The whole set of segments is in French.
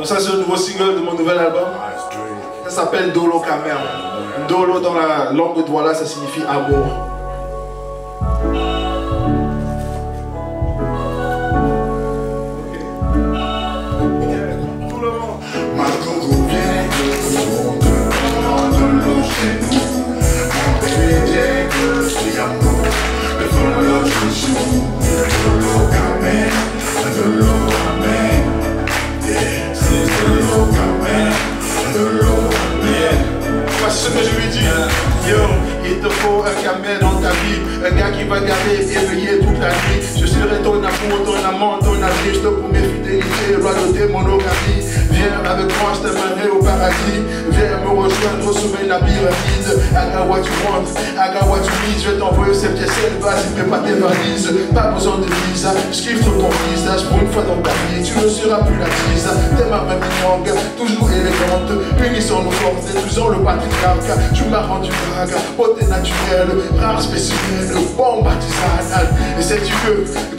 Donc ça c'est le nouveau single de mon nouvel album. Ça s'appelle Dolo Kamer. Dolo dans la langue de Douala, ça signifie amour. Il te faut un camel dans ta vie. Un gars qui va garder éveillé toute la nuit. Je serai ton amour, ton amant, ton avis. Je te promets fidélité, loyauté, monogamie. Viens avec moi, je t'amènerai au paradis. Viens me rejoindre au la pyramide. I got what you want, I. Je vais t'envoyer cette pièce, vas-y, prépare tes valises. Pas besoin de visa, je kiffe ton visage. Pour une fois dans ta vie, tu ne seras plus la tise. T'es ma mamie young, toujours élégante. Unissons nos forces et toujours le patriarcat. Tu m'as rendu vague, beauté naturelle, rare spécimen, bon baptisal. Et sais-tu que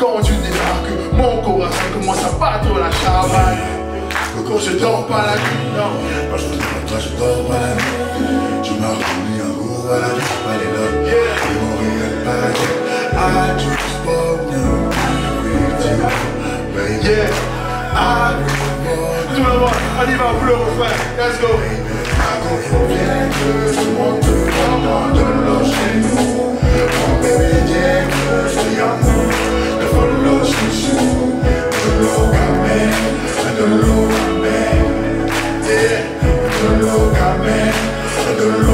Quand je dors pas la nuit, non. Quand je dors je dors pas la nuit. Un goût à la vie, pas les notes. Et mon réel paradis. I just be with you, baby. Yeah. I really Tout le monde, on y va. Let's go. Viens que je monte vraiment de l'eau de.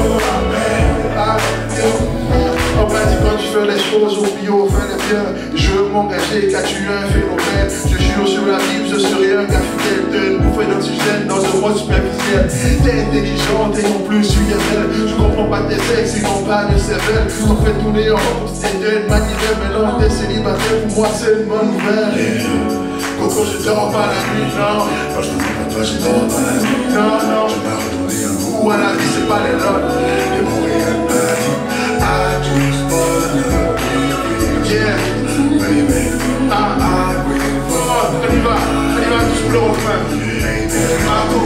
On m'a dit quand tu fais les choses au bio, fais-les bien. Je veux m'engager car tu es un phénomène. Je jure sur la Bible, je serai un gars fidèle. T'es une bouffée d'oxygène dans un monde superficiel. T'es intelligente et non plus surréelle. Je comprends pas tes sexes et non pas de cervelle. On fait tourner en rond, c'était une manivelle. Mais non, t'es célibataire, pour moi c'est une bonne nouvelle. Coco, je dors pas la nuit, non. Quand je ne pas je dors pas la nuit. Baby. Ah, ah. I really Oh, on y va, on y va